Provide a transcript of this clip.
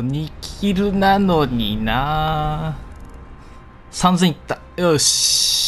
2キルなのにな。3000いった。よし。